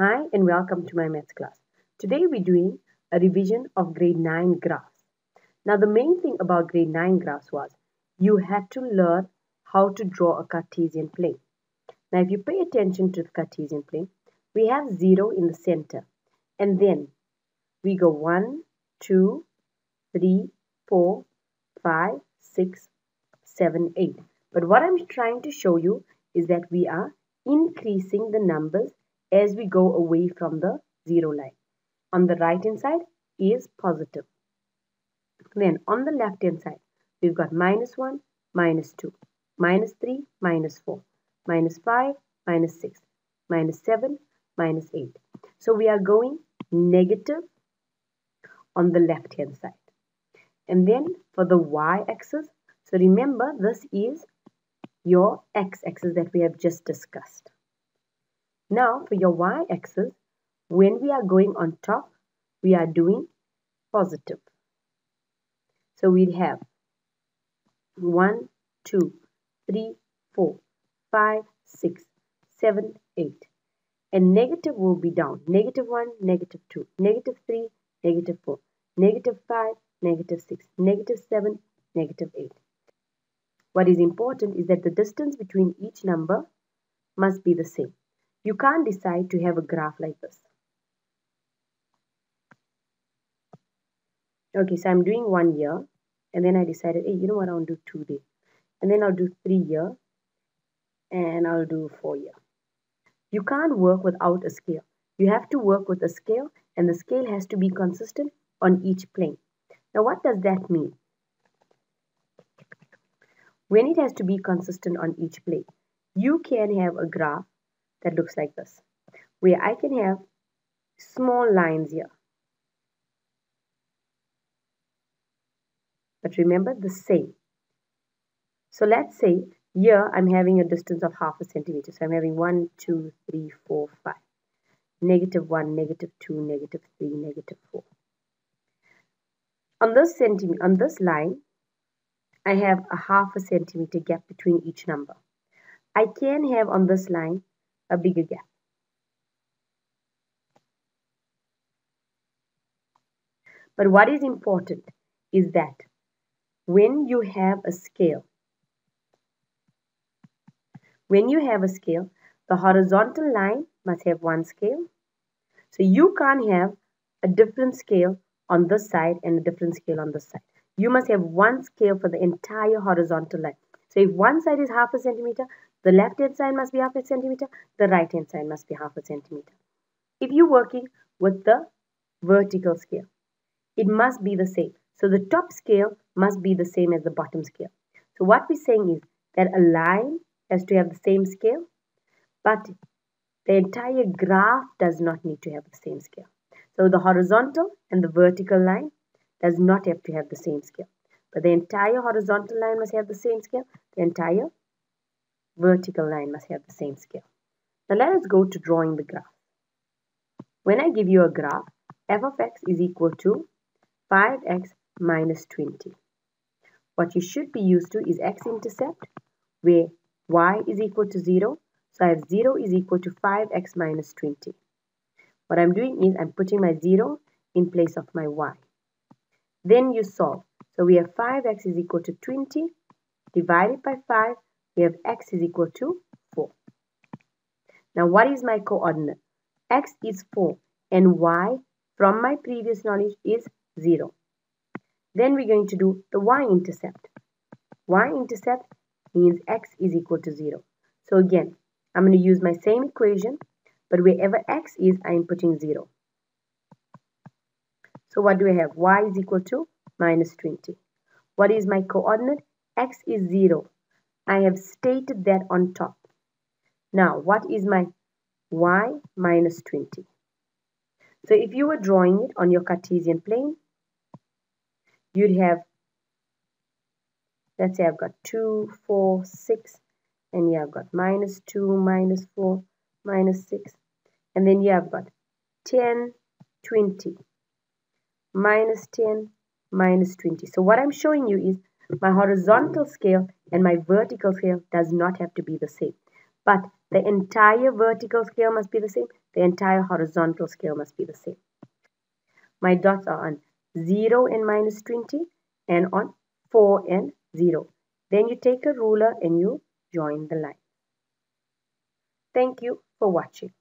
Hi and welcome to my maths class. Today we're doing a revision of grade 9 graphs. Now the main thing about grade 9 graphs was you had to learn how to draw a Cartesian plane. Now if you pay attention to the Cartesian plane, we have 0 in the center and then we go 1, 2, 3, 4, 5, 6, 7, 8. But what I'm trying to show you is that we are increasing the numbers as we go away from the zero line. On the right hand side is positive. Then on the left hand side, we've got minus 1, minus 2, minus 3, minus 4, minus 5, minus 6, minus 7, minus 8. So we are going negative on the left hand side. And then for the y-axis, so remember this is your x-axis that we have just discussed. Now for your y-axis, when we are going on top, we are doing positive. So we have 1, 2, 3, 4, 5, 6, 7, 8. And negative will be down. Negative 1, negative 2, negative 3, negative 4, negative 5, negative 6, negative 7, negative 8. What is important is that the distance between each number must be the same. You can't decide to have a graph like this. Okay, so I'm doing one year and then I decided, hey, you know what, I'll do two day. And then I'll do three year and I'll do four year. You can't work without a scale. You have to work with a scale and the scale has to be consistent on each plane. Now, what does that mean? When it has to be consistent on each plane, you can have a graph that looks like this where I can have small lines here. But remember the same. So let's say here I'm having a distance of half a centimeter. So I'm having 1 2 3 4 5 negative 1 negative 2 negative 3 negative 4 on this centimeter on this line I have a half a centimeter gap between each number. I can have on this line a bigger gap. But what is important is that when you have a scale, when you have a scale, the horizontal line must have one scale. So you can't have a different scale on this side and a different scale on this side. You must have one scale for the entire horizontal line. So if one side is half a centimeter, the left hand side must be half a centimeter, the right hand side must be half a centimeter. If you're working with the vertical scale, it must be the same. So the top scale must be the same as the bottom scale. So what we're saying is that a line has to have the same scale, but the entire graph does not need to have the same scale. So the horizontal and the vertical line does not have to have the same scale. But the entire horizontal line must have the same scale. The entire vertical line must have the same scale. Now let us go to drawing the graph. When I give you a graph, f of x is equal to 5x minus 20. What you should be used to is x-intercept, where y is equal to 0. So I have 0 is equal to 5x minus 20. What I'm doing is I'm putting my 0 in place of my y. Then you solve. So we have 5x is equal to 20 divided by 5 we have x is equal to 4. Now what is my coordinate? x is 4 and y from my previous knowledge is 0. Then we're going to do the y-intercept. Y-intercept means x is equal to 0. So again, I'm going to use my same equation, but wherever x is, I'm putting 0. So what do I have? y is equal to minus 20. What is my coordinate? x is 0 I have stated that on top. Now, what is my y minus 20? So if you were drawing it on your Cartesian plane, you'd have, let's say I've got 2, 4, 6, and here I've got minus 2, minus 4, minus 6, and then here I've got 10, 20, minus 10, minus 20. So what I'm showing you is my horizontal scale and my vertical scale does not have to be the same. But the entire vertical scale must be the same. The entire horizontal scale must be the same. My dots are on 0 and minus 20 and on 4 and 0. Then you take a ruler and you join the line. Thank you for watching.